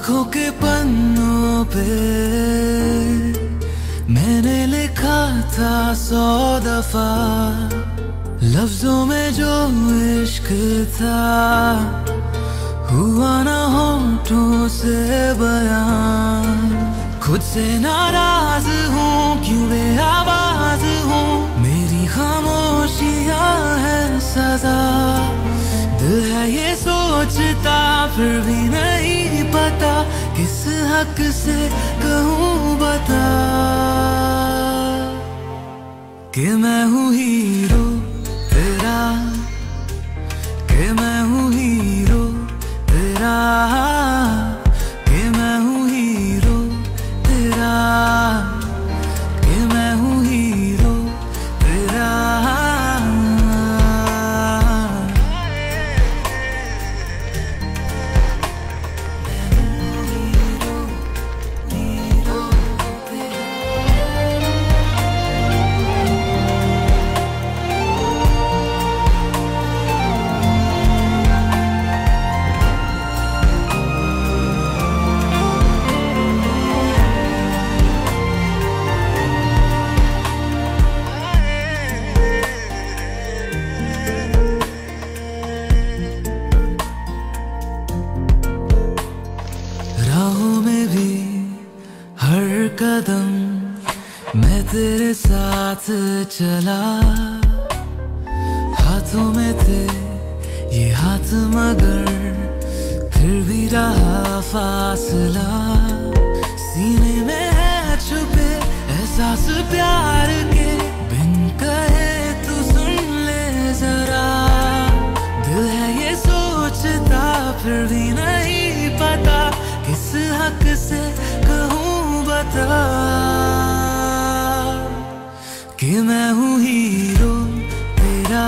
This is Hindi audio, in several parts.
आँखों के पन्नों पे मैंने लिखा था सौ दफ़ा। लफ्जों में जो इश्क था, हुआ ना होठों से बयान। खुद से नाराज़ हूँ, क्यों बे आवाज़ हूँ? मेरी खामोशियाँ है सजा। दिल है ये सोचता, फिर भी नहीं पता किस हक से कहूँ बता? कि मैं हूँ हीरो। कदम मैं तेरे साथ चला। हाथों में थे ये हाथ मगर फिर भी रहा फासला। सीने में है छुपे एहसास प्यार के, बिन कहे तू सुन ले जरा। दिल है ये सोचता फिर भी नहीं पता किस हक से बता कि मैं हूँ हीरो तेरा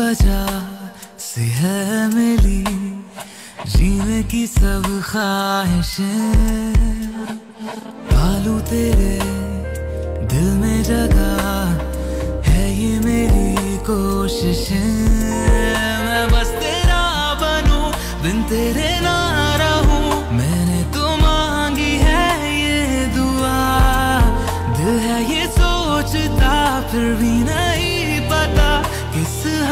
वजह से है मिली जीने की सब ख्वाहिशें। पालू तेरे दिल में जगह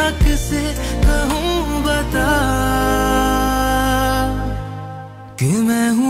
हक से कहूँ बता कि मैं हूँ